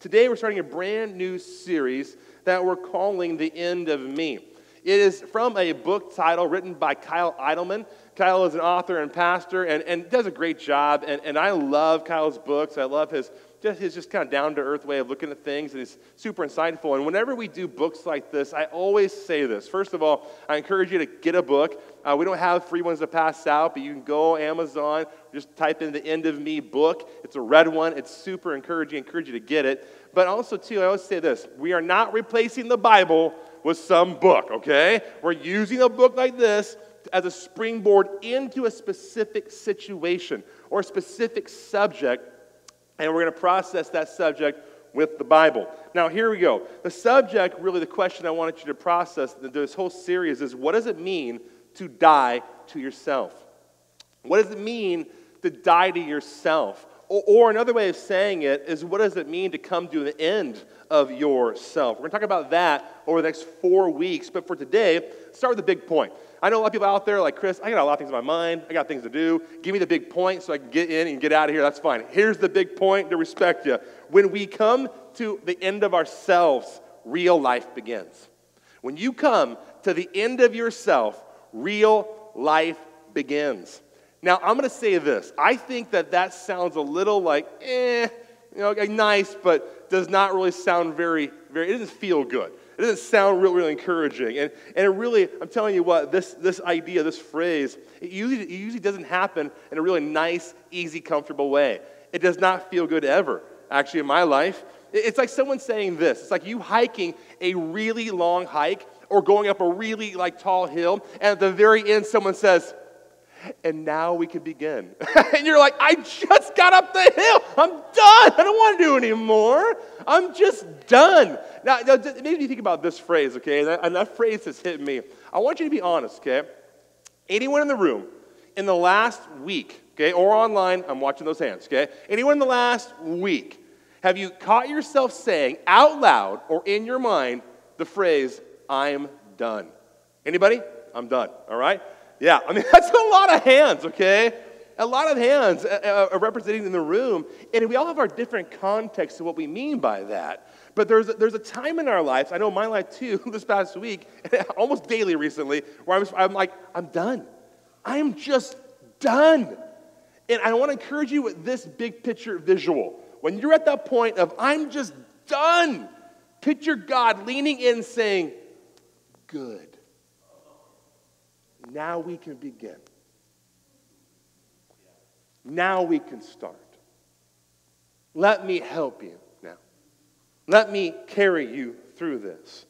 Today, we're starting a brand new series that we're calling The End of Me. It is from a book title written by Kyle Idleman. Kyle is an author and pastor and, and does a great job. And, and I love Kyle's books. I love his just his just kind of down to earth way of looking at things, and he's super insightful. And whenever we do books like this, I always say this. First of all, I encourage you to get a book. Uh, we don't have free ones to pass out, but you can go Amazon, just type in the End of Me book. It's a red one. It's super encouraging. I encourage you to get it. But also, too, I always say this: we are not replacing the Bible with some book. Okay, we're using a book like this as a springboard into a specific situation or a specific subject and we're going to process that subject with the Bible. Now, here we go. The subject, really, the question I wanted you to process this whole series is what does it mean to die to yourself? What does it mean to die to yourself? Or, or another way of saying it is what does it mean to come to the end of yourself? We're going to talk about that over the next four weeks. But for today, start with the big point. I know a lot of people out there like, Chris, I got a lot of things in my mind. I got things to do. Give me the big point so I can get in and get out of here. That's fine. Here's the big point to respect you. When we come to the end of ourselves, real life begins. When you come to the end of yourself, real life begins. Now, I'm going to say this. I think that that sounds a little like, eh, you know, nice, but does not really sound very, very, it doesn't feel good. It doesn't sound really, really encouraging. And, and it really, I'm telling you what, this, this idea, this phrase, it usually, it usually doesn't happen in a really nice, easy, comfortable way. It does not feel good ever, actually, in my life. It's like someone saying this. It's like you hiking a really long hike or going up a really like tall hill, and at the very end, someone says, and now we can begin. and you're like, I just got up the hill. I'm done. I don't want to do anymore. I'm just done. Now, it made me think about this phrase, okay? And that, and that phrase has hit me. I want you to be honest, okay? Anyone in the room in the last week, okay, or online, I'm watching those hands, okay? Anyone in the last week, have you caught yourself saying out loud or in your mind the phrase, I'm done? Anybody? I'm done, all right? Yeah, I mean, that's a lot of hands, okay? A lot of hands uh, uh, representing in the room. And we all have our different contexts of what we mean by that. But there's a, there's a time in our lives, I know my life too, this past week, almost daily recently, where I was, I'm like, I'm done. I'm just done. And I want to encourage you with this big picture visual. When you're at that point of, I'm just done, picture God leaning in saying, Good. Now we can begin. Now we can start. Let me help you now. Let me carry you through this.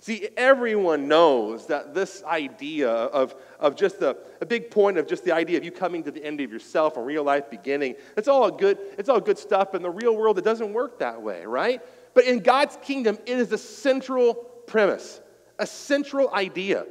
See, everyone knows that this idea of, of just a, a big point of just the idea of you coming to the end of yourself and real life beginning, it's all good, it's all good stuff. In the real world, it doesn't work that way, right? But in God's kingdom, it is a central premise, a central idea.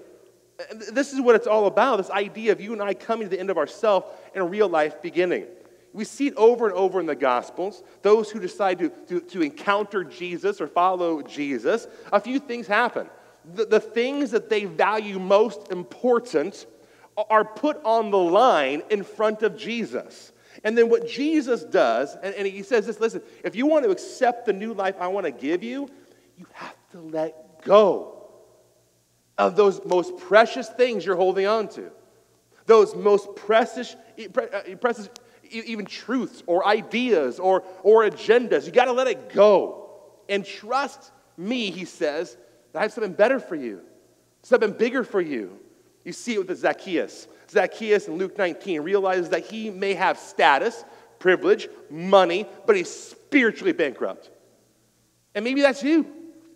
This is what it's all about this idea of you and I coming to the end of ourself and real life beginning. We see it over and over in the Gospels. Those who decide to, to, to encounter Jesus or follow Jesus, a few things happen. The, the things that they value most important are put on the line in front of Jesus. And then what Jesus does, and, and he says this listen, if you want to accept the new life I want to give you, you have to let go of those most precious things you're holding on to. Those most precious, uh, precious even truths or ideas or, or agendas. You got to let it go. And trust me, he says, that I have something better for you, something bigger for you. You see it with Zacchaeus. Zacchaeus in Luke 19 realizes that he may have status, privilege, money, but he's spiritually bankrupt. And maybe that's you.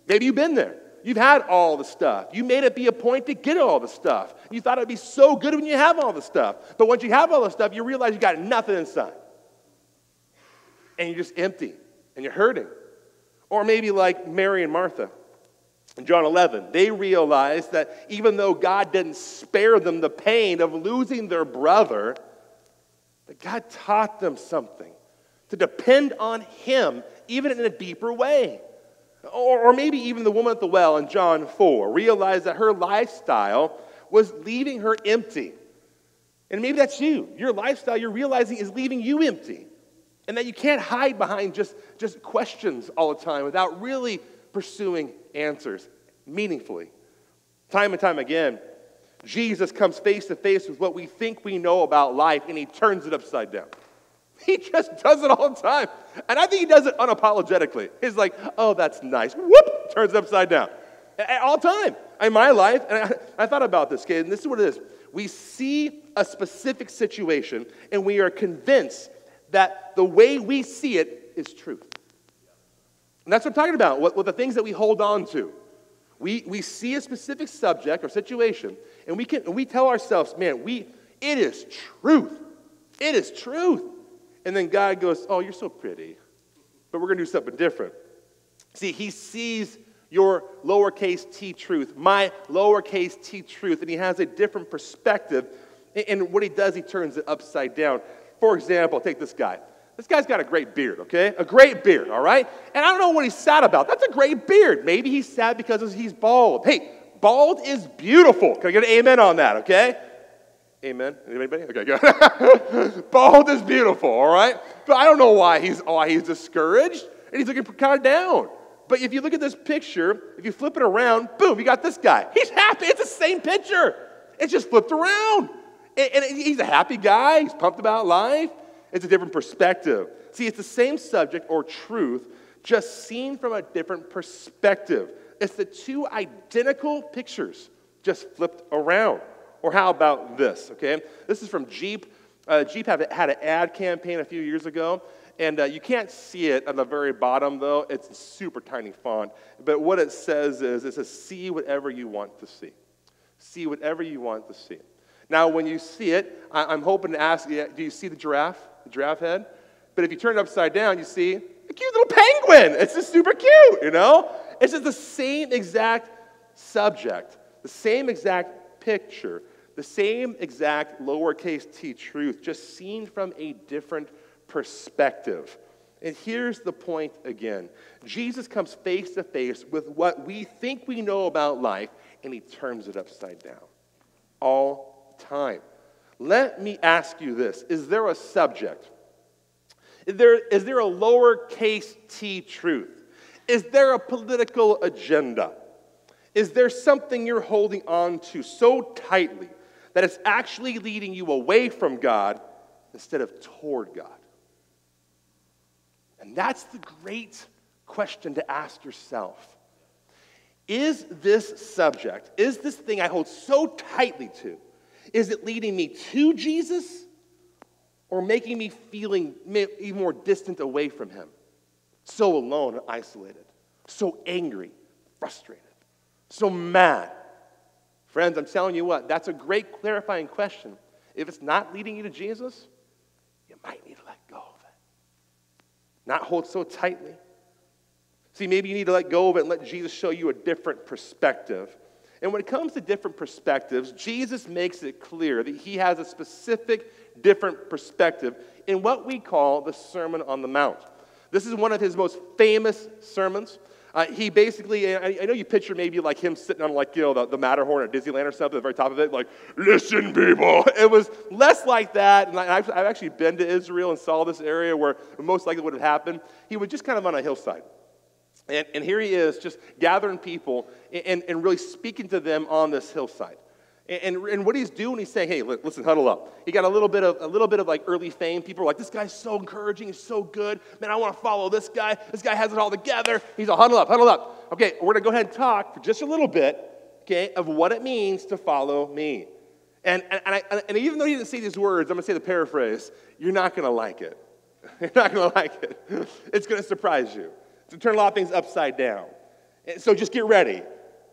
Maybe you've been there. You've had all the stuff. You made it be a point to get all the stuff. You thought it'd be so good when you have all the stuff. But once you have all the stuff, you realize you got nothing inside. And you're just empty and you're hurting. Or maybe like Mary and Martha in John 11, they realized that even though God didn't spare them the pain of losing their brother, that God taught them something to depend on Him even in a deeper way. Or, or maybe even the woman at the well in John 4 realized that her lifestyle was leaving her empty. And maybe that's you. Your lifestyle, you're realizing, is leaving you empty. And that you can't hide behind just, just questions all the time without really pursuing answers meaningfully. Time and time again, Jesus comes face to face with what we think we know about life and he turns it upside down. He just does it all the time. And I think he does it unapologetically. He's like, oh, that's nice. Whoop, turns upside down. All time in my life. And I, I thought about this, kid, and this is what it is. We see a specific situation and we are convinced that the way we see it is truth. And that's what I'm talking about, what, what the things that we hold on to. We, we see a specific subject or situation, and we, can, and we tell ourselves, man, we, it is truth. It is truth. And then God goes, oh, you're so pretty, but we're going to do something different. See, he sees your lowercase t truth, my lowercase t truth, and he has a different perspective. And what he does, he turns it upside down. For example, take this guy. This guy's got a great beard, okay? A great beard, all right? And I don't know what he's sad about. That's a great beard. Maybe he's sad because he's bald. Hey, bald is beautiful. Can I get an amen on that, okay? Amen. Anybody? Okay, good. bald is beautiful, all right? But I don't know why he's why he's discouraged and he's looking kind of down. But if you look at this picture, if you flip it around, boom, you got this guy. He's happy. It's the same picture. It's just flipped around. And he's a happy guy. He's pumped about life. It's a different perspective. See, it's the same subject or truth, just seen from a different perspective. It's the two identical pictures, just flipped around. Or how about this, okay? This is from Jeep. Uh, Jeep had, had an ad campaign a few years ago, and uh, you can't see it on the very bottom, though. It's super tiny font. But what it says is it says, see whatever you want to see. See whatever you want to see. Now, when you see it, I- am hoping to ask you, do you see the giraffe, the giraffe head? But if you turn it upside down, you see a cute little penguin. It's just super cute, you know? It's just the same exact subject, the same exact picture, the same exact lowercase t truth, just seen from a different perspective. And here's the point again Jesus comes face to face with what we think we know about life, and he turns it upside down all time. Let me ask you this Is there a subject? Is there, is there a lowercase t truth? Is there a political agenda? Is there something you're holding on to so tightly that it's actually leading you away from God instead of toward God? And that's the great question to ask yourself. Is this subject, is this thing I hold so tightly to, is it leading me to Jesus or making me feeling even more distant away from Him? So alone and isolated, so angry, frustrated, so mad. Friends, I'm telling you what, that's a great clarifying question. If it's not leading you to Jesus, you might need to let go of it. Not hold so tightly. See, maybe you need to let go of it and let Jesus show you a different perspective and when it comes to different perspectives, Jesus makes it clear that he has a specific different perspective in what we call the Sermon on the Mount. This is one of his most famous sermons. Uh, he basically, I, I, know you picture maybe like him sitting on like, you know, the, the Matterhorn at Disneyland or something at the very top of it, like, listen, people. It was less like that. And I, I've actually been to Israel and saw this area where most likely would have happened. He was just kind of on a hillside. And, and here he is just gathering people and, and really speaking to them on this hillside. And, and, what he's doing, he's saying, hey, listen, huddle up. He got a little bit of a little bit of like early fame. People are like, this guy's so encouraging, he's so good. Man, I want to follow this guy. This guy has it all together. He's a huddle up, huddle up. Okay, we're gonna go ahead and talk for just a little bit, okay, of what it means to follow me. And, and, and, I, and even though he didn't say these words, I'm gonna say the paraphrase, you're not gonna like it. You're not gonna like it. It's gonna surprise you It's gonna turn a lot of things upside down. So just get ready.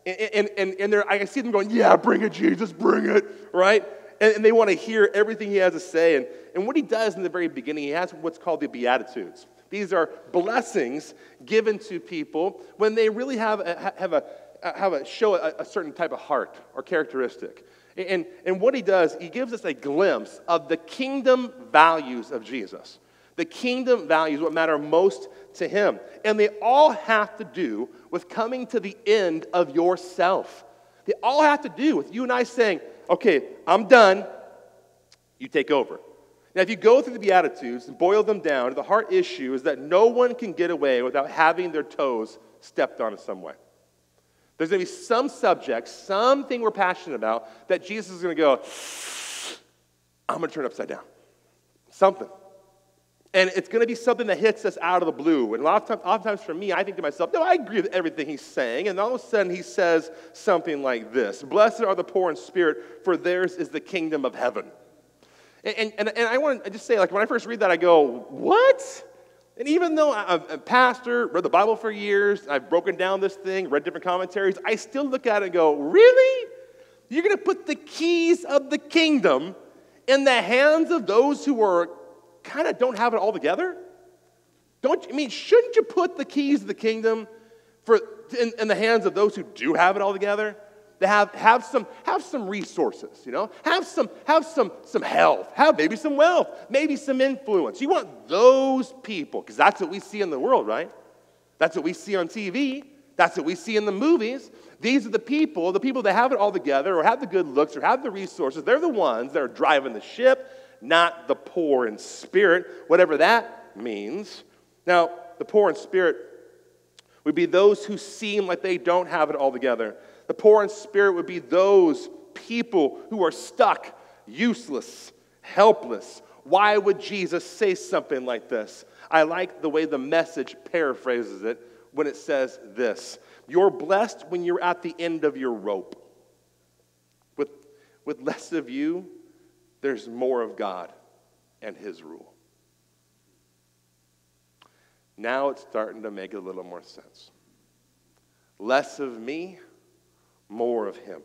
And, and, and I see them going, Yeah, bring it, Jesus, bring it, right? And, and they want to hear everything he has to say. And, and what he does in the very beginning, he has what's called the Beatitudes. These are blessings given to people when they really have a, have a, have a show a, a certain type of heart or characteristic. And, and what he does, he gives us a glimpse of the kingdom values of Jesus. The kingdom values, what matter most to him. And they all have to do with coming to the end of yourself. They all have to do with you and I saying, okay, I'm done, you take over. Now, if you go through the Beatitudes and boil them down, the heart issue is that no one can get away without having their toes stepped on in some way. There's going to be some subject, something we're passionate about, that Jesus is going to go, I'm going to turn upside down. Something. And it's going to be something that hits us out of the blue. And a lot of times, oftentimes for me, I think to myself, no, I agree with everything he's saying. And all of a sudden, he says something like this Blessed are the poor in spirit, for theirs is the kingdom of heaven. And, and, and I want to just say, like, when I first read that, I go, what? And even though I'm a pastor, read the Bible for years, I've broken down this thing, read different commentaries, I still look at it and go, really? You're going to put the keys of the kingdom in the hands of those who are kind of don't have it all together? Don't you I mean shouldn't you put the keys of the kingdom for in, in the hands of those who do have it all together? to have, have, some, have some resources, you know? Have some, have some, some health, have maybe some wealth, maybe some influence. You want those people, because that's what we see in the world, right? That's what we see on TV. That's what we see in the movies. These are the people, the people that have it all together or have the good looks or have the resources. They're the ones that are driving the ship, not the poor in spirit, whatever that means. Now, the poor in spirit would be those who seem like they don't have it all together. The poor in spirit would be those people who are stuck, useless, helpless. Why would Jesus say something like this? I like the way the message paraphrases it when it says this You're blessed when you're at the end of your rope. With, with less of you, there's more of God and His rule. Now it's starting to make a little more sense. Less of me, more of Him.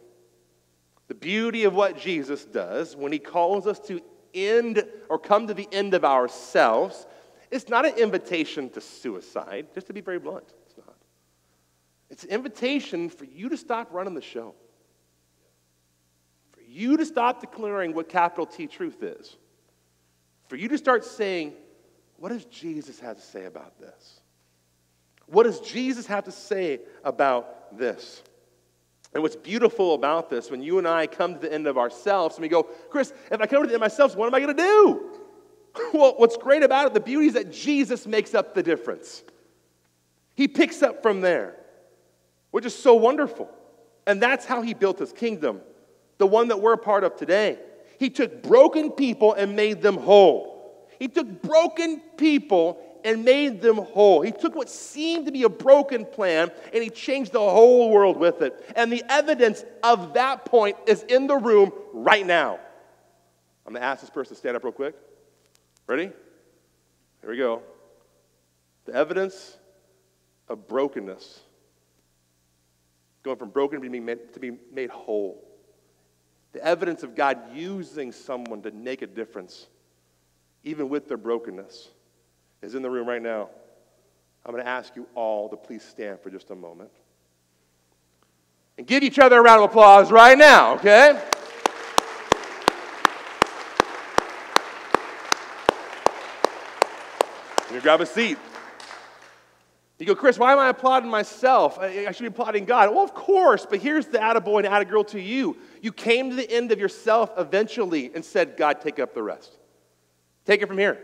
The beauty of what Jesus does when He calls us to end or come to the end of ourselves, it's not an invitation to suicide, just to be very blunt. It's not. It's an invitation for you to stop running the show, you to stop declaring what capital T truth is, for you to start saying, what does Jesus have to say about this? What does Jesus have to say about this? And what's beautiful about this, when you and I come to the end of ourselves and we go, Chris, if I come to the end of myself, what am I going to do? well, what's great about it, the beauty is that Jesus makes up the difference. He picks up from there, which is so wonderful. And that's how he built his kingdom, the one that we're a part of today. He took broken people and made them whole. He took broken people and made them whole. He took what seemed to be a broken plan and he changed the whole world with it. And the evidence of that point is in the room right now. I'm going to ask this person to stand up real quick. Ready? Here we go. The evidence of brokenness, going from broken to being made, to be made whole. The evidence of God using someone to make a difference, even with their brokenness is in the room right now. I'm going to ask you all to please stand for just a moment. And give each other a round of applause right now, okay? You grab a seat. You go, Chris, why am I applauding myself? I should be applauding God. Well, of course, but here's the attaboy and attagirl to you. You came to the end of yourself eventually and said, God, take up the rest. Take it from here.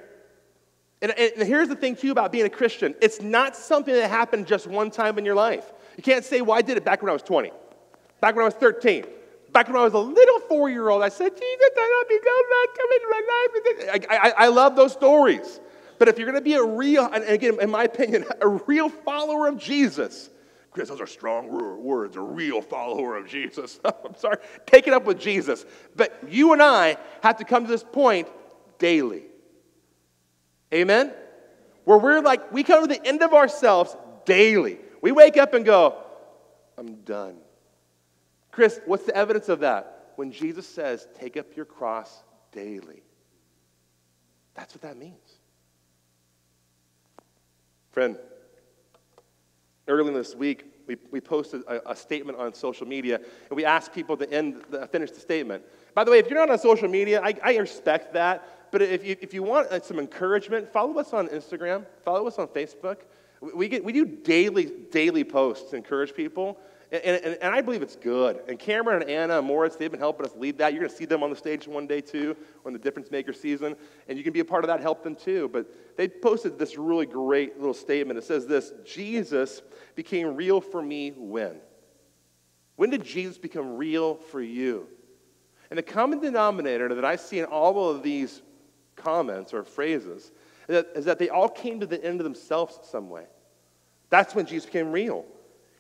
And, and, here's the thing, too, about being a Christian it's not something that happened just one time in your life. You can't say, well, I did it back when I was 20, back when I was 13, back when I was a little four year old. I said, Jesus, I love you so much. Come into my life. I, I, I love those stories. But if you're going to be a real, and again, in my opinion, a real follower of Jesus, Chris, those are strong words, a real follower of Jesus. I'm sorry, take it up with Jesus. But you and I have to come to this point daily. Amen? Where we're like, we come to the end of ourselves daily. We wake up and go, I'm done. Chris, what's the evidence of that? When Jesus says, take up your cross daily. That's what that means. Friend, early this week, we, we posted a, a, statement on social media and we asked people to end the, finish the statement. By the way, if you're not on social media, I, I respect that. But if you, if you want uh, some encouragement, follow us on Instagram, follow us on Facebook. We, get, we do daily, daily posts to encourage people. And, and, and, I believe it's good. And Cameron and Anna and Moritz, they've been helping us lead that. You're going to see them on the stage one day too, on the Difference Maker season. And you can be a part of that, help them too. But they posted this really great little statement. It says this Jesus became real for me when? When did Jesus become real for you? And the common denominator that I see in all of these comments or phrases is that, is that they all came to the end of themselves some way. That's when Jesus became real.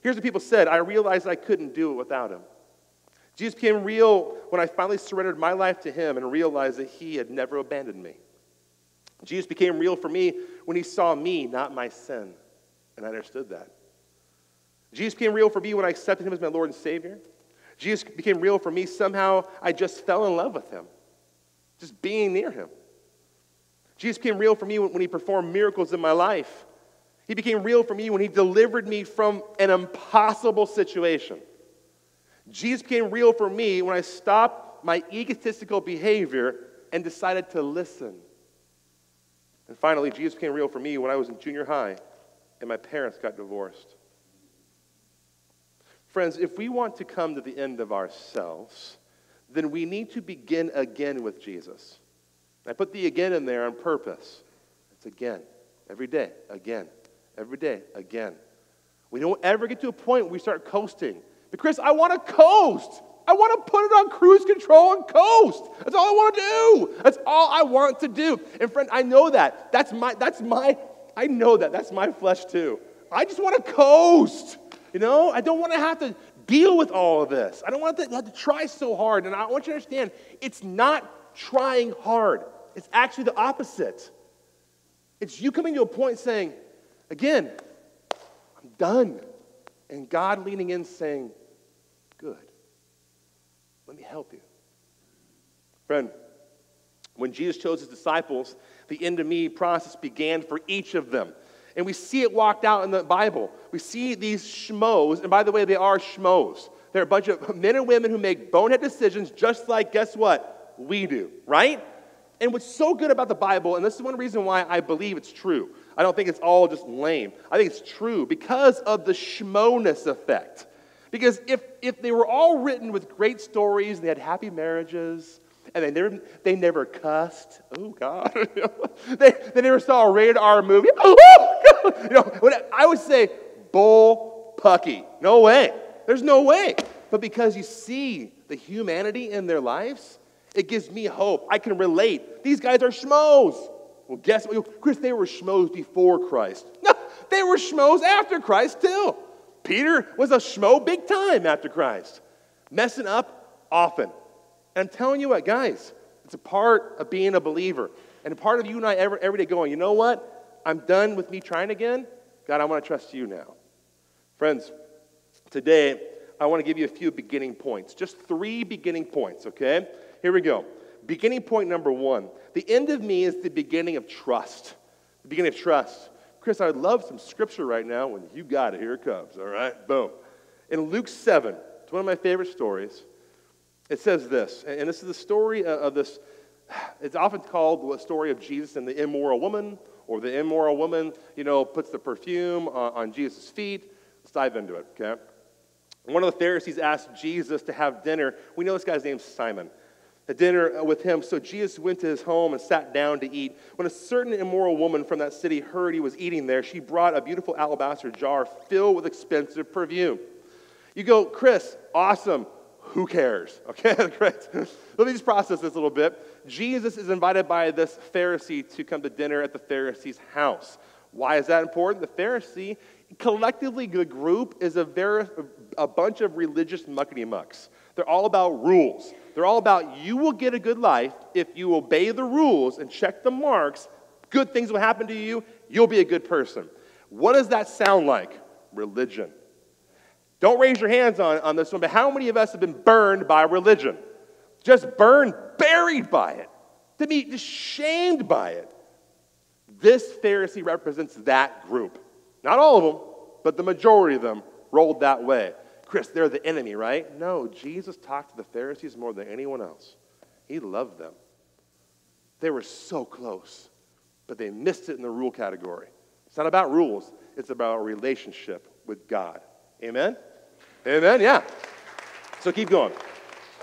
Here's what people said I realized I couldn't do it without him. Jesus became real when I finally surrendered my life to him and realized that he had never abandoned me. Jesus became real for me when he saw me, not my sin, and I understood that. Jesus became real for me when I accepted him as my Lord and Savior. Jesus became real for me. Somehow I just fell in love with him, just being near him. Jesus became real for me when, he performed miracles in my life. He became real for me when he delivered me from an impossible situation. Jesus became real for me when I stopped my egotistical behavior and decided to listen. And finally, Jesus became real for me when I was in junior high and my parents got divorced. Friends, if we want to come to the end of ourselves, then we need to begin again with Jesus. I put the again in there on purpose. It's again, every day, again, every day, again. We don't ever get to a point where we start coasting. But Chris, I want to coast. I want to put it on cruise control and coast. That's all I want to do. That's all I want to do. And friend, I know that. That's my, that's my, I know that. That's my flesh too. I just want to coast. You know, I don't want to have to deal with all of this. I don't want to have to try so hard. And I want you to understand it's not trying hard, it's actually the opposite. It's you coming to a point saying, again, I'm done. And God leaning in saying, good. Let me help you. Friend, when Jesus chose his disciples, the end of me process began for each of them. And we see it walked out in the Bible. We see these schmoes, and by the way, they are schmoes. They're a bunch of men and women who make bonehead decisions just like, guess what? We do, right? And what's so good about the Bible, and this is one reason why I believe it's true. I don't think it's all just lame. I think it's true because of the schmoness effect. Because if, if they were all written with great stories, and they had happy marriages, and they never, they never cussed. Oh, God. they, they never saw a rated R movie. Oh, you know, I would say, bull pucky. No way. There's no way. But because you see the humanity in their lives, it gives me hope. I can relate. These guys are schmoes. Well, guess what? Chris, they were schmoes before Christ. No, they were schmoes after Christ, too. Peter was a schmo big time after Christ, messing up often. And I'm telling you what, guys, it's a part of being a believer. And a part of you and I every, every day going, you know what? I'm done with me trying again. God, I want to trust you now. Friends, today I want to give you a few beginning points. Just three beginning points, okay? Here we go. Beginning point number one the end of me is the beginning of trust. The beginning of trust. Chris, I would love some scripture right now when you got it. Here it comes, all right? Boom. In Luke 7, it's one of my favorite stories. It says this, and this is the story of this. It's often called the story of Jesus and the immoral woman, or the immoral woman, you know, puts the perfume on, on Jesus' feet. Let's dive into it, okay? One of the Pharisees asked Jesus to have dinner. We know this guy's name's Simon. A dinner uh, with him. So Jesus went to his home and sat down to eat. When a certain immoral woman from that city heard he was eating there, she brought a beautiful alabaster jar filled with expensive perfume. You go, Chris, awesome. Who cares? Okay, great. Let me just process this a little bit. Jesus is invited by this Pharisee to come to dinner at the Pharisee's house. Why is that important? The Pharisee, collectively, the group is a, very, a bunch of religious muckety mucks. They're all about rules. They're all about you will get a good life if you obey the rules and check the marks. Good things will happen to you. You'll be a good person. What does that sound like? Religion. Don't raise your hands on, on this one, but how many of us have been burned by religion? Just burned, buried by it, to be just shamed by it. This Pharisee represents that group. Not all of them, but the majority of them rolled that way. Chris, they're the enemy, right? No, Jesus talked to the Pharisees more than anyone else. He loved them. They were so close, but they missed it in the rule category. It's not about rules, it's about a relationship with God. Amen? Amen? Yeah. So keep going.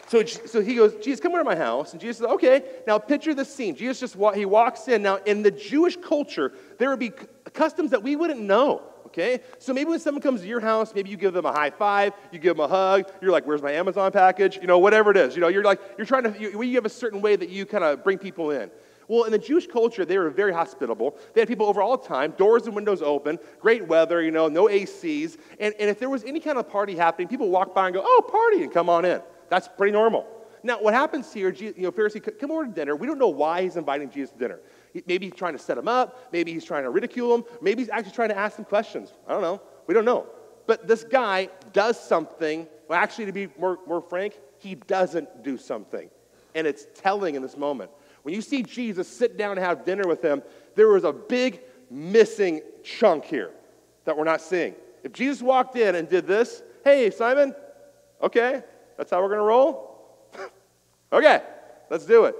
So, so he goes, Jesus, come over to my house. And Jesus says, okay, now picture the scene. Jesus just, he walks in. Now, in the Jewish culture, there would be customs that we wouldn't know okay? So maybe when someone comes to your house, maybe you give them a high five, you give them a hug, you're like, where's my Amazon package? You know, whatever it is. You know, you're like, you're trying to, you, you have a certain way that you kind of bring people in. Well, in the Jewish culture, they were very hospitable. They had people over all the time, doors and windows open, great weather, you know, no ACs. And, and if there was any kind of party happening, people walk by and go, oh, party, and come on in. That's pretty normal. Now, what happens here, you know, Pharisee, come over to dinner. We don't know why he's inviting Jesus to dinner. Maybe he's trying to set him up. Maybe he's trying to ridicule him. Maybe he's actually trying to ask him questions. I don't know. We don't know. But this guy does something. Well, actually, to be more, more frank, he doesn't do something. And it's telling in this moment. When you see Jesus sit down and have dinner with him, there was a big missing chunk here that we're not seeing. If Jesus walked in and did this, hey, Simon, okay, that's how we're going to roll? okay, let's do it.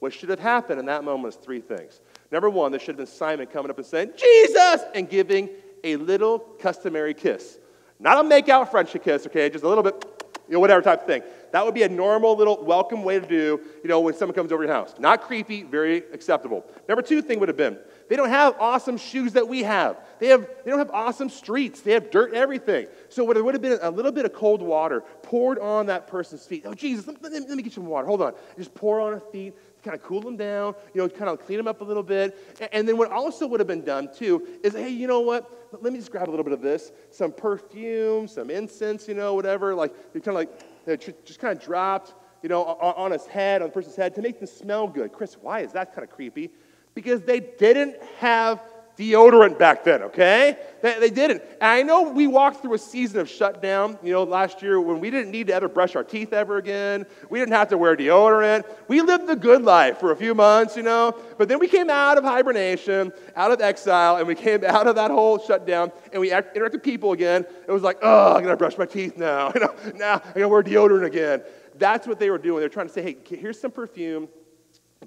What should have happened in that moment is three things. Number one, there should have been Simon coming up and saying, Jesus, and giving a little customary kiss. Not a make out friendship kiss, okay, just a little bit, you know, whatever type of thing. That would be a normal little welcome way to do, you know, when someone comes over your house. Not creepy, very acceptable. Number two thing would have been, they don't have awesome shoes that we have. They, have, they don't have awesome streets. They have dirt and everything. So what would have been a little bit of cold water poured on that person's feet. Oh, Jesus, let, let, let me get some water. Hold on. Just pour on his feet kind of cool them down, you know, kind of clean them up a little bit. And then what also would have been done too is, hey, you know what? Let me just grab a little bit of this, some perfume, some incense, you know, whatever. Like you kind of like just kind of dropped, you know, on his head, on the person's head to make them smell good. Chris, why is that kind of creepy? Because they didn't have deodorant back then, okay? They, they, didn't. And I know we walked through a season of shutdown, you know, last year when we didn't need to ever brush our teeth ever again. We didn't have to wear deodorant. We lived the good life for a few months, you know. But then we came out of hibernation, out of exile, and we came out of that whole shutdown, and we interacted people again. It was like, oh, I gotta brush my teeth now. You know, now I gotta wear deodorant again. That's what they were doing. They're trying to say, hey, here's some perfume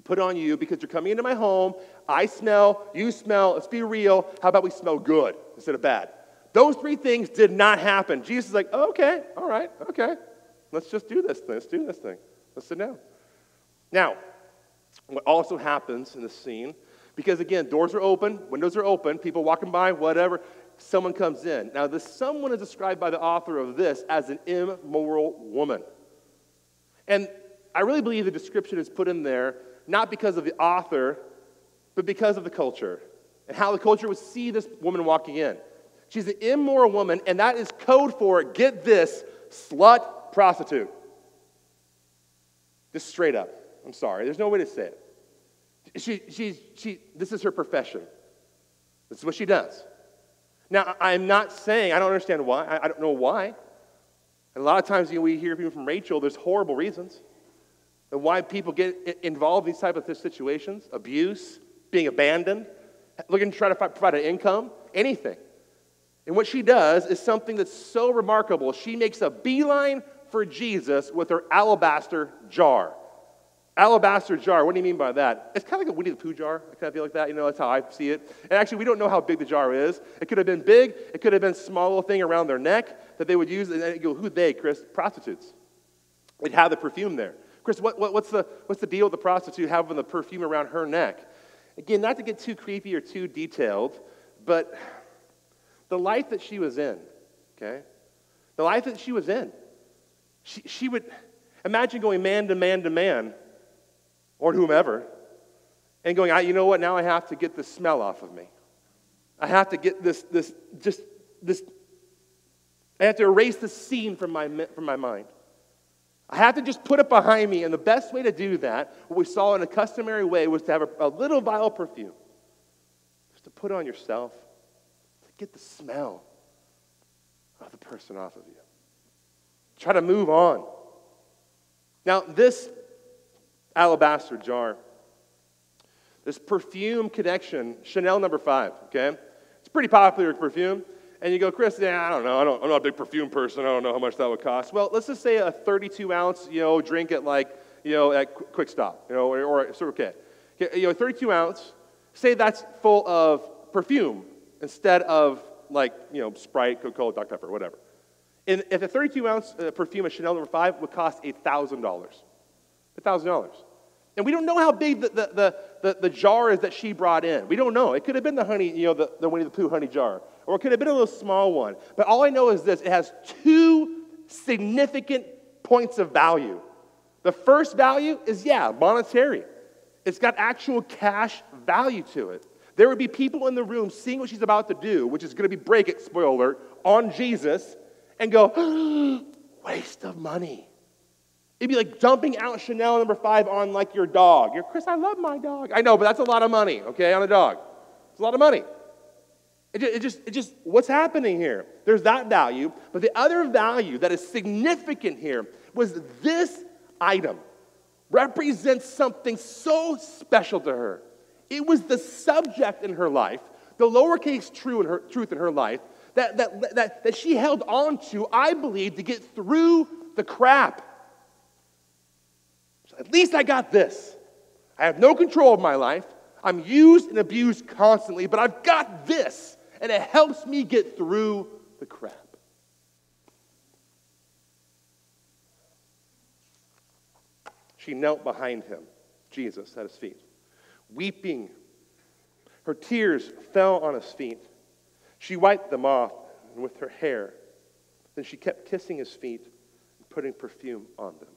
put on you because you're coming into my home. I smell, you smell. Let's be real. How about we smell good instead of bad? Those three things did not happen. Jesus is like, oh, okay, all right, okay. Let's just do this thing. Let's do this thing. Let's sit down. Now, what also happens in the scene, because again, doors are open, windows are open, people walking by, whatever, someone comes in. Now, this someone is described by the author of this as an immoral woman. And I really believe the description is put in there not because of the author, but because of the culture and how the culture would see this woman walking in. She's an immoral woman, and that is code for, get this, slut prostitute. Just straight up. I'm sorry, there's no way to say it. She, she, she, this is her profession. This is what she does. Now, I'm not saying, I don't understand why. I, I don't know why. And a lot of times you know, we hear from Rachel, there's horrible reasons and why people get involved in these type of situations abuse, being abandoned, looking to try to provide an income, anything. And what she does is something that's so remarkable. She makes a beeline for Jesus with her alabaster jar. Alabaster jar, what do you mean by that? It's kind of like a Winnie the Pooh jar. I kind of feel like that. You know, that's how I see it. And actually, we don't know how big the jar is. It could have been big. It could have been a small little thing around their neck that they would use. And you go, who they, Chris? Prostitutes. They'd have the perfume there. Chris, what, what, what's, the, what's the deal with the prostitute having the perfume around her neck? Again, not to get too creepy or too detailed, but the life that she was in, okay? The life that she was in. She, she would imagine going man to man to man, or whomever, and going, I, you know what, now I have to get the smell off of me. I have to get this, this, just this, I have to erase the scene from my, from my mind. I have to just put it behind me. And the best way to do that, what we saw in a customary way, was to have a, a little vial of perfume. Just to put on yourself, to get the smell of the person off of you. Try to move on. Now, this alabaster jar, this perfume connection, Chanel number five, okay? It's pretty popular perfume and you go, Chris, yeah, I don't know. I don't, I'm not a big perfume person. I don't know how much that would cost. Well, let's just say a 32 ounce, you know, drink at like, you know, at Quick Stop, you know, or, or of okay. You know, 32 ounce, say that's full of perfume instead of like, you know, Sprite, Coca-Cola, Dr. Pepper, whatever. And if a 32 ounce uh, perfume of Chanel number five would cost $1,000. $1,000. And we don't know how big the, the, the, the, the jar is that she brought in. We don't know. It could have been the honey, you know, the, the Winnie the Pooh honey jar. Or it could have been a little small one. But all I know is this it has two significant points of value. The first value is, yeah, monetary. It's got actual cash value to it. There would be people in the room seeing what she's about to do, which is going to be break it, spoiler alert, on Jesus, and go, waste of money. It'd be like dumping out Chanel number five on like your dog. You're Chris, I love my dog. I know, but that's a lot of money, okay, on a dog. It's a lot of money. It just, it just, it just, what's happening here? There's that value, but the other value that is significant here was this item represents something so special to her. It was the subject in her life, the lowercase true in her, truth in her life, that, that, that, that she held on to, I believe, to get through the crap. So at least I got this. I have no control of my life. I'm used and abused constantly, but I've got this, and it helps me get through the crap. She knelt behind him, Jesus, at his feet, weeping. Her tears fell on his feet. She wiped them off with her hair. Then she kept kissing his feet and putting perfume on them.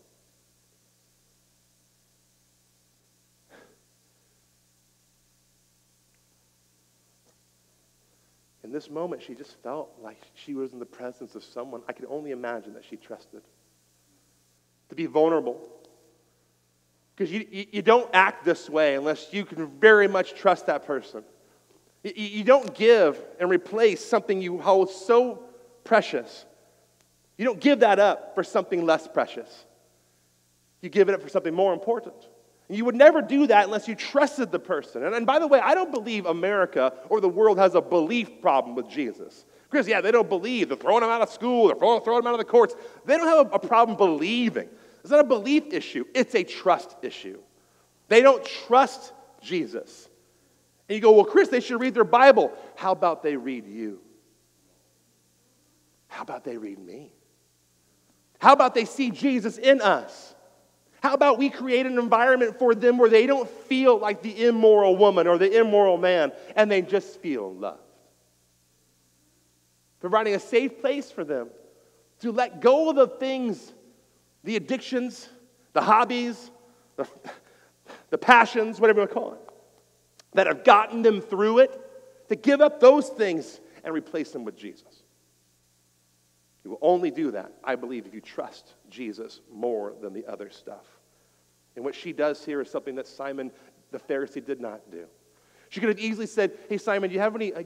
In this moment, she just felt like she was in the presence of someone I could only imagine that she trusted. To be vulnerable, because you, you, don't act this way unless you can very much trust that person. You, you don't give and replace something you hold so precious. You don't give that up for something less precious. You give it up for something more important. You would never do that unless you trusted the person. And, and by the way, I don't believe America or the world has a belief problem with Jesus. Because, yeah, they don't believe. They're throwing him out of school. They're throwing, throwing him out of the courts. They don't have a, a problem believing. It's not a belief issue, it's a trust issue. They don't trust Jesus. And you go, well, Chris, they should read their Bible. How about they read you? How about they read me? How about they see Jesus in us? How about we create an environment for them where they don't feel like the immoral woman or the immoral man and they just feel loved? Providing a safe place for them to let go of the things the addictions, the hobbies, the, the passions, whatever you call it, that have gotten them through it, to give up those things and replace them with Jesus. You will only do that, I believe, if you trust Jesus more than the other stuff. And what she does here is something that Simon the Pharisee did not do. She could have easily said, Hey, Simon, do you have any, uh,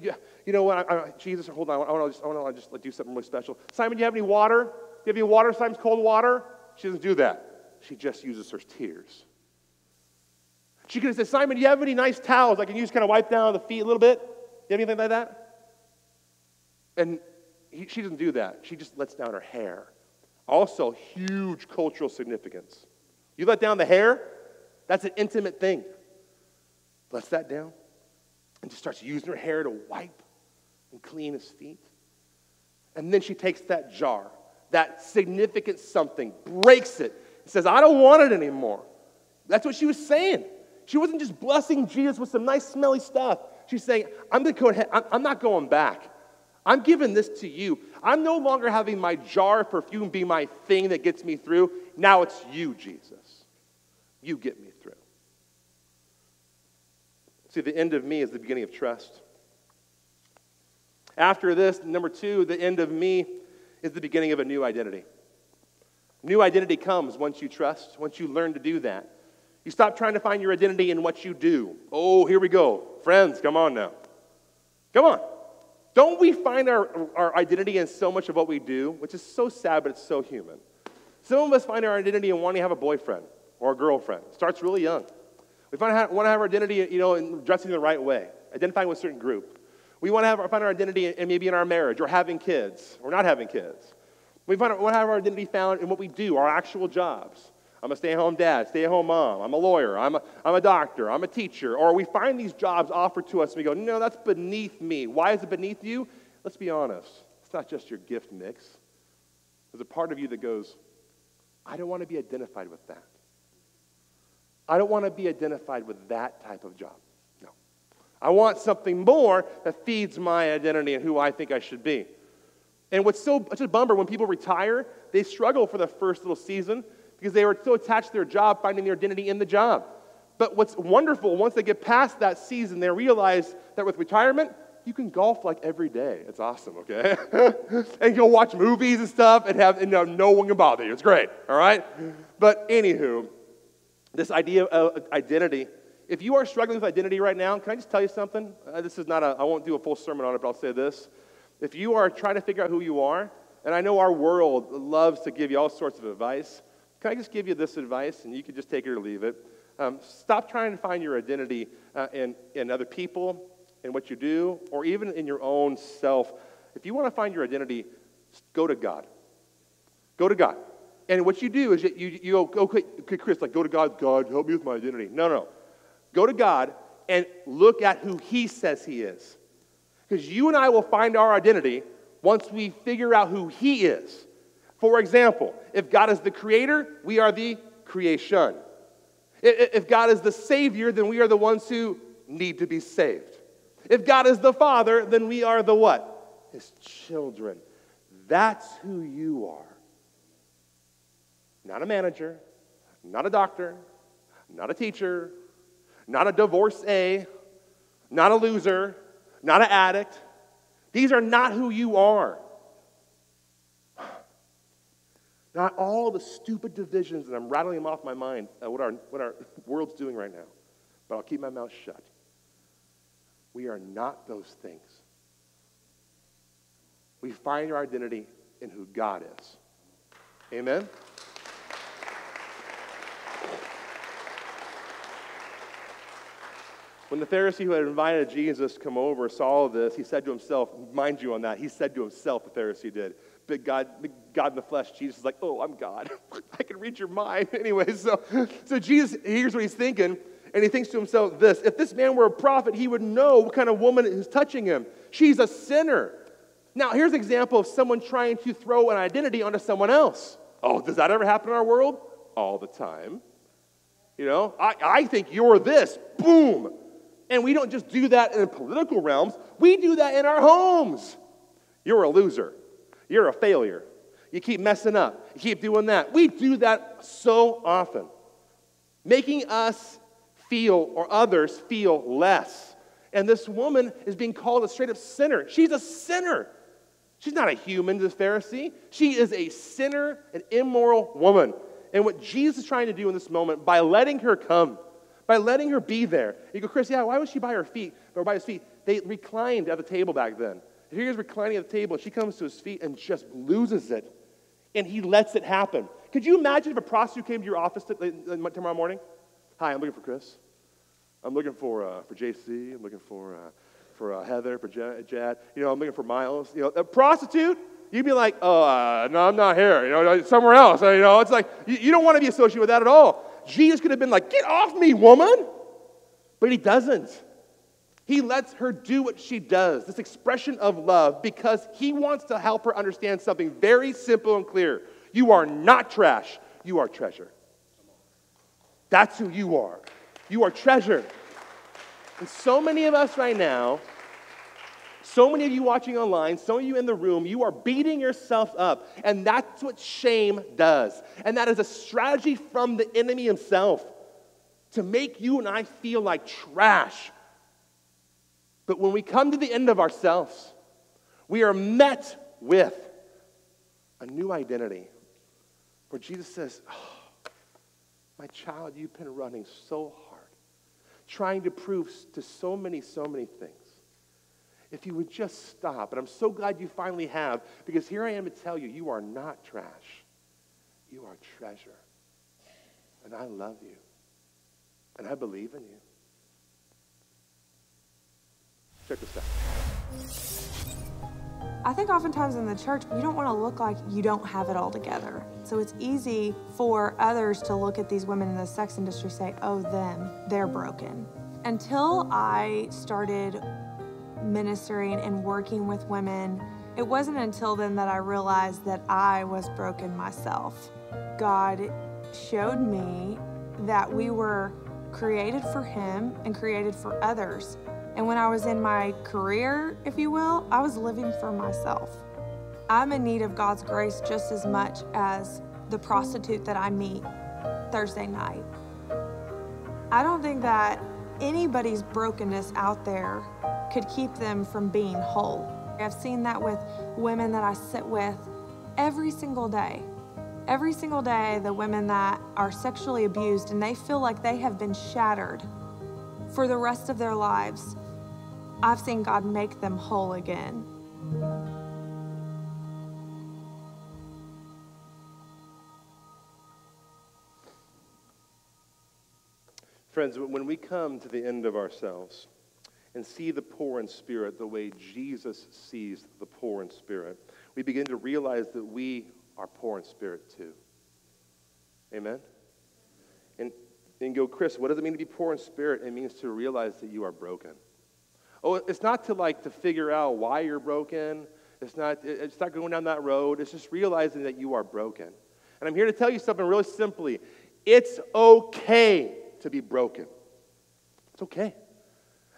you know what, I, I, Jesus, hold on, I want to just, I want to just do something really special. Simon, do you have any water? Do you have any water? Simon's cold water? She doesn't do that. She just uses her tears. She could have said, Simon, do you have any nice towels I can use kind of wipe down the feet a little bit? Do you have anything like that? And he, she doesn't do that. She just lets down her hair. Also, huge cultural significance. You let down the hair, that's an intimate thing. Lets that down and just starts using her hair to wipe and clean his feet. And then she takes that jar that significant something, breaks it, and says, I don't want it anymore. That's what she was saying. She wasn't just blessing Jesus with some nice, smelly stuff. She's saying, I'm to go ahead, I'm not going back. I'm giving this to you. I'm no longer having my jar of perfume be my thing that gets me through. Now it's you, Jesus. You get me through. See, the end of me is the beginning of trust. After this, number two, the end of me is the beginning of a new identity. New identity comes once you trust, once you learn to do that. You stop trying to find your identity in what you do. Oh, here we go. Friends, come on now. Come on. Don't we find our, our identity in so much of what we do, which is so sad, but it's so human? Some of us find our identity in wanting to have a boyfriend or a girlfriend. It starts really young. We find, want to have our identity, you know, in dressing the right way, identifying with a certain group. We want to have, find our identity in, maybe in our marriage or having kids or not having kids. We find, want to have our identity found in what we do, our actual jobs. I'm a stay at home dad, stay at home mom, I'm a lawyer, I'm a, I'm a doctor, I'm a teacher. Or we find these jobs offered to us and we go, no, that's beneath me. Why is it beneath you? Let's be honest. It's not just your gift mix, There's a part of you that goes, I don't want to be identified with that. I don't want to be identified with that type of job. No. I want something more that feeds my identity and who I think I should be. And what's so such a bummer when people retire, they struggle for the first little season because they were so attached to their job, finding their identity in the job. But what's wonderful, once they get past that season, they realize that with retirement, you can golf like every day. It's awesome, okay? and you'll watch movies and stuff and have and, no one can bother you. It's great, all right? But anywho, this idea of identity, if you are struggling with identity right now, can I just tell you something? Uh, this is not a, I won't do a full sermon on it, but I'll say this. If you are trying to figure out who you are, and I know our world loves to give you all sorts of advice, can I just give you this advice and you can just take it or leave it? Um, stop trying to find your identity uh, in, in other people, in what you do, or even in your own self. If you want to find your identity, go to God. Go to God. And what you do is you, you, go, oh, okay, okay, Chris, like go to God, God, help me with my identity. No, no. Go to God and look at who He says He is. Because you and I will find our identity once we figure out who He is. For example, if God is the creator, we are the creation. If God is the Savior, then we are the ones who need to be saved. If God is the Father, then we are the what? His children. That's who you are. Not a manager, not a doctor, not a teacher, not a divorcee, not a loser, not an addict. These are not who you are. Not all the stupid divisions, and I'm rattling them off my mind, uh, what, our, what our world's doing right now. But I'll keep my mouth shut. We are not those things. We find our identity in who God is. Amen? When the Pharisee who had invited Jesus to come over saw all this, he said to himself, mind you on that, he said to himself, the Pharisee did, big God, big God in the flesh, Jesus is like, oh, I'm God. I can read your mind. anyway, so, so Jesus, here's what he's thinking, and he thinks to himself this if this man were a prophet, he would know what kind of woman is touching him. She's a sinner. Now, here's an example of someone trying to throw an identity onto someone else. Oh, does that ever happen in our world? All the time. You know, I, I think you're this. Boom. And we don't just do that in political realms, we do that in our homes. You're a loser. You're a failure. You keep messing up. You keep doing that. We do that so often, making us feel or others feel less. And this woman is being called a straight up sinner. She's a sinner. She's not a human, this Pharisee. She is a sinner, an immoral woman. And what Jesus is trying to do in this moment, by letting her come, by letting her be there. You go, Chris, yeah, why was she by her feet or by his feet? They reclined at the table back then. Here he's reclining at the table, and she comes to his feet and just loses it. And he lets it happen. Could you imagine if a prostitute came to your office tomorrow morning? Hi, I'm looking for Chris. I'm looking for, uh, for JC. I'm looking for, uh, for uh, Heather, for Jad. You know, I'm looking for Miles. You know, a prostitute, you'd be like, oh, uh, no, I'm not here. You know, somewhere else. You know, it's like, you, you don't want to be associated with that at all. Jesus could have been like, Get off me, woman. But he doesn't. He lets her do what she does, this expression of love, because he wants to help her understand something very simple and clear. You are not trash, you are treasure. That's who you are. You are treasure. And so many of us right now so many of you watching online, some of you in the room, you are beating yourself up. And that's what shame does. And that is a strategy from the enemy himself to make you and I feel like trash. But when we come to the end of ourselves, we are met with a new identity where Jesus says, oh, My child, you've been running so hard, trying to prove to so many, so many things if you would just stop. And I'm so glad you finally have, because here I am to tell you, you are not trash. You are treasure. And I love you. And I believe in you. Check this out. I think oftentimes in the church, you don't want to look like you don't have it all together. So it's easy for others to look at these women in the sex industry say, oh, them, they're broken. Until I started ministering and working with women, it wasn't until then that I realized that I was broken myself. God showed me that we were created for Him and created for others. And when I was in my career, if you will, I was living for myself. I'm in need of God's grace just as much as the prostitute that I meet Thursday night. I don't think that anybody's brokenness out there could keep them from being whole. I've seen that with women that I sit with every single day. Every single day, the women that are sexually abused and they feel like they have been shattered for the rest of their lives, I've seen God make them whole again. Friends, when we come to the end of ourselves and see the poor in spirit the way Jesus sees the poor in spirit, we begin to realize that we are poor in spirit too. Amen? And, and go, Chris, what does it mean to be poor in spirit? It means to realize that you are broken. Oh, it's not to like to figure out why you're broken. It's not, it's not going down that road. It's just realizing that you are broken. And I'm here to tell you something really simply. It's okay to be broken. It's okay.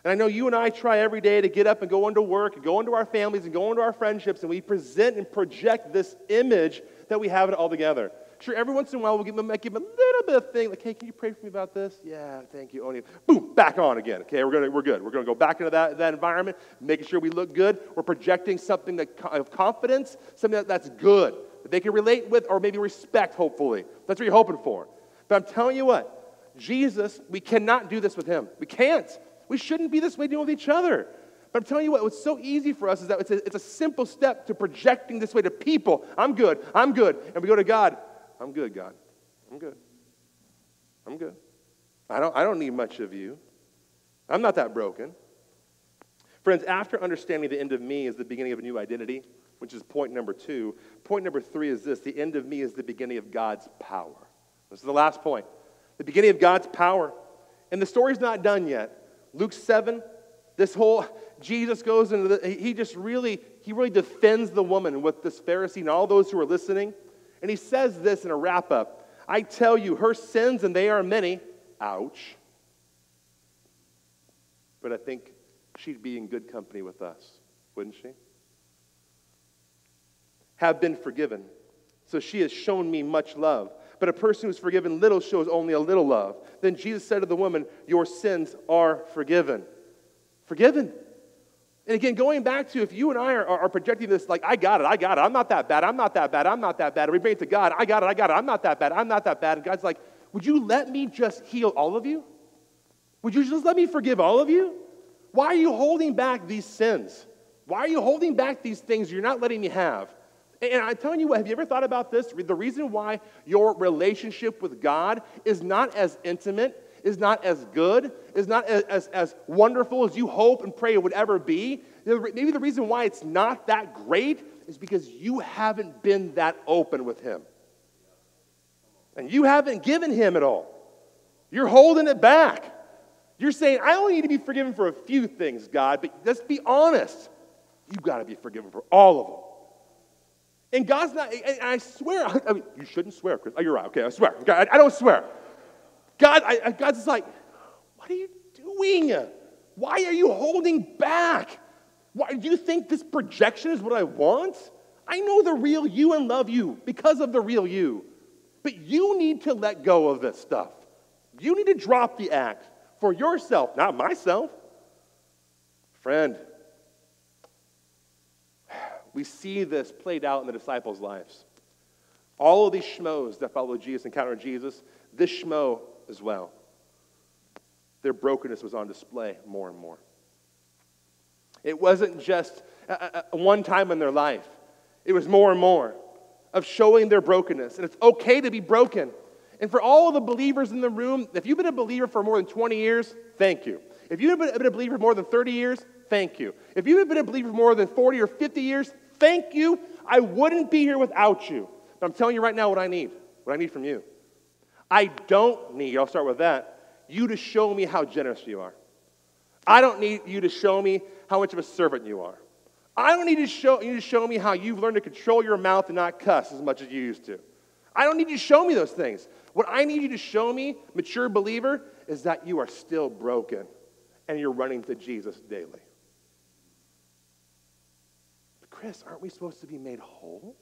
And I know you and I try every day to get up and go into work and go into our families and go into our friendships, and we present and project this image that we have it all together. Sure, every once in a while we'll give them, give them a little bit of thing, like, hey, can you pray for me about this? Yeah, thank you, Oni. Boom, back on again. Okay, we're, gonna, we're good. We're going to go back into that, that environment, making sure we look good. We're projecting something that, of confidence, something that, that's good, that they can relate with or maybe respect, hopefully. That's what you're hoping for. But I'm telling you what, Jesus, we cannot do this with him. We can't. We shouldn't be this way dealing with each other. But I'm telling you what, what's so easy for us is that it's a, it's a simple step to projecting this way to people. I'm good. I'm good. And we go to God. I'm good, God. I'm good. I'm good. I don't, I don't need much of you. I'm not that broken. Friends, after understanding the end of me is the beginning of a new identity, which is point number two, point number three is this the end of me is the beginning of God's power. This is the last point. The beginning of God's power. And the story's not done yet. Luke 7, this whole Jesus goes into the, he just really, he really defends the woman with this Pharisee and all those who are listening. And he says this in a wrap up I tell you, her sins, and they are many, ouch. But I think she'd be in good company with us, wouldn't she? Have been forgiven. So she has shown me much love. But a person who's forgiven little shows only a little love. Then Jesus said to the woman, Your sins are forgiven. Forgiven. And again, going back to if you and I are, are, projecting this, like, I got it, I got it, I'm not that bad, I'm not that bad, I'm not that bad. We bring it to God, I got it, I got it, I'm not that bad, I'm not that bad. And God's like, would you let me just heal all of you? Would you just let me forgive all of you? Why are you holding back these sins? Why are you holding back these things you're not letting me have? And I'm telling you what, have you ever thought about this? The reason why your relationship with God is not as intimate is not as good, is not as, as, as wonderful as you hope and pray it would ever be, maybe the reason why it's not that great is because you haven't been that open with Him. And you haven't given Him at all. You're holding it back. You're saying, I only need to be forgiven for a few things, God, but let's be honest. You've got to be forgiven for all of them. And God's not, and I swear, I mean, you shouldn't swear, Chris. Oh, you're right. Okay, I swear. God, I don't swear. God, I, God's just like, what are you doing? Why are you holding back? Why, do you think this projection is what I want? I know the real you and love you because of the real you. But you need to let go of this stuff. You need to drop the act for yourself, not myself. Friend, we see this played out in the disciples' lives. All of these schmoes that followed Jesus, encountered Jesus, this schmo as well. Their brokenness was on display more and more. It wasn't just a, a, one time in their life, it was more and more of showing their brokenness. And it's okay to be broken. And for all of the believers in the room, if you've been a believer for more than 20 years, thank you. If you've been a believer for more than 30 years, thank you. If you've been a believer for more than 40 or 50 years, thank you. I wouldn't be here without you. But I'm telling you right now what I need, what I need from you. I don't need, I'll start with that, you to show me how generous you are. I don't need you to show me how much of a servant you are. I don't need to show you to show me how you've learned to control your mouth and not cuss as much as you used to. I don't need you to show me those things. What I need you to show me, mature believer, is that you are still broken and you're running to Jesus daily. Chris, aren't we supposed to be made whole?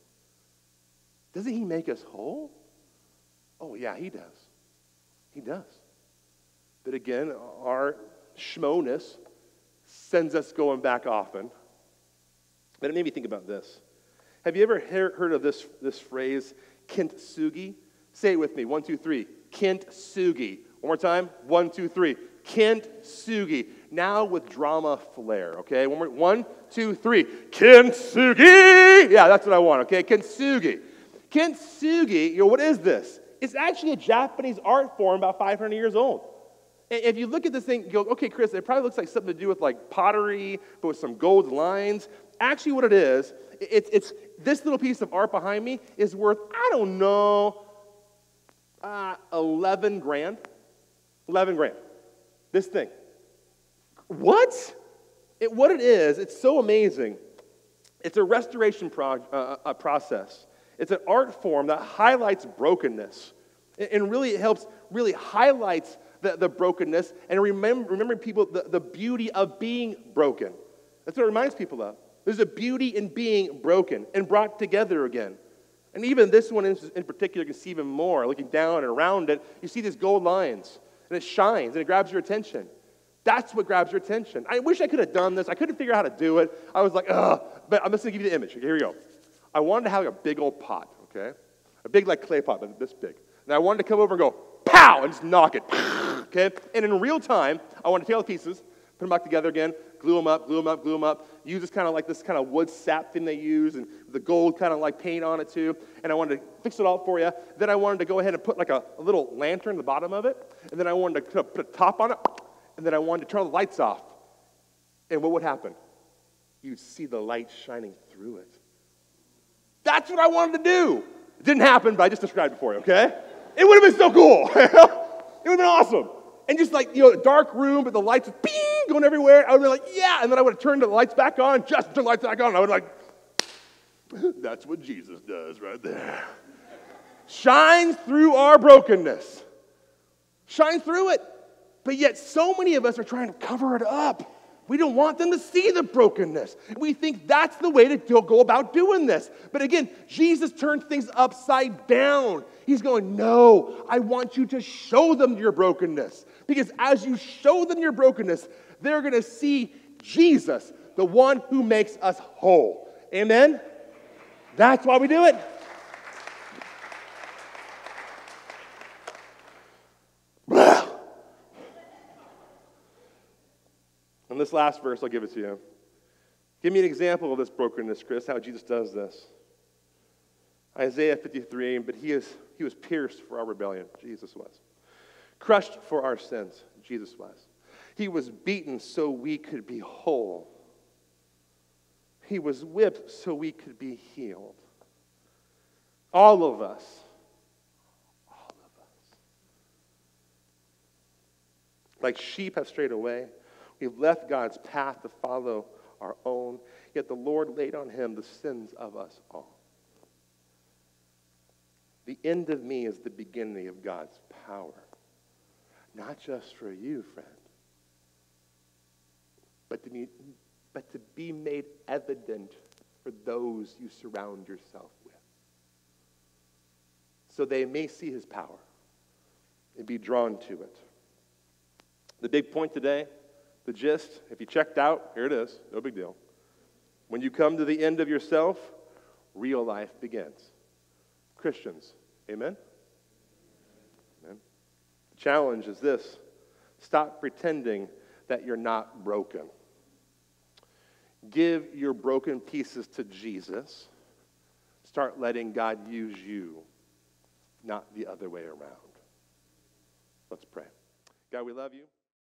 Doesn't he make us whole? Oh, yeah, he does. He does. But again, our schmoness sends us going back often. But it made me think about this. Have you ever heard of this, this phrase, kintsugi? Say it with me. One, two, three. Kintsugi. One more time. One, two, three. Kintsugi. Now with drama flair, okay? One more. One, two, three. Kintsugi! Yeah, that's what I want, okay? Kintsugi. Kintsugi, you know, what is this? It's actually a Japanese art form about 500 years old. And if you look at this thing, you go, okay, Chris, it probably looks like something to do with like pottery, but with some gold lines. Actually, what it is, it's, it's this little piece of art behind me is worth, I don't know, uh, 11 grand. 11 grand. This thing. What? It, what it is, it's so amazing. It's a restoration pro, uh, a process. It's an art form that highlights brokenness. And really, it helps, really highlights the, the brokenness and remember, remembering people the, the beauty of being broken. That's what it reminds people of. There's a beauty in being broken and brought together again. And even this one in, in particular, you can see even more. Looking down and around it, you see these gold lines, and it shines and it grabs your attention. That's what grabs your attention. I wish I could have done this. I couldn't figure out how to do it. I was like, ugh. But I'm just going to give you the image. Here we go. I wanted to have like a big old pot, okay? A big, like, clay pot, but this big. And I wanted to come over and go, pow, and just knock it. okay? And in real time, I want to take all the pieces, put them back together again, glue them up, glue them up, glue them up. Use this kind of like this kind of wood sap thing they use, and the gold kind of like paint on it too. And I wanted to fix it all for you. Then I wanted to go ahead and put like a, a little lantern at the bottom of it. And then I wanted to put a top on it. And then I wanted to turn the lights off. And what would happen? You'd see the light shining through it. That's what I wanted to do. It didn't happen, but I just described it for you, okay? It would have been so cool. it would have been awesome. And just like, you know, dark room, but the lights bing, going everywhere. I would be like, yeah. And then I would have turned the lights back on, just turn the lights back on. I would like, that's what Jesus does right there. Shines through our brokenness. Shines through it. But yet, so many of us are trying to cover it up. We don't want them to see the brokenness. We think that's the way to go about doing this. But again, Jesus turns things upside down. He's going, No, I want you to show them your brokenness. Because as you show them your brokenness, they're going to see Jesus, the one who makes us whole. Amen? That's why we do it. And this last verse, I'll give it to you. Give me an example of this brokenness, Chris, how Jesus does this. Isaiah 53, but he, is, he was pierced for our rebellion, Jesus was. Crushed for our sins, Jesus was. He was beaten so we could be whole. He was whipped so we could be healed. All of us, all of us, like sheep have strayed away, we've left God's path to follow our own, yet the Lord laid on him the sins of us all. The end of me is the beginning of God's power. Not just for you, friend, but to be, but to be made evident for those you surround yourself with. So they may see his power and be drawn to it. The big point today, the gist, if you checked out, here it is, no big deal. When you come to the end of yourself, real life begins. Christians, amen? Challenge is this stop pretending that you're not broken. Give your broken pieces to Jesus. Start letting God use you, not the other way around. Let's pray. God, we love you.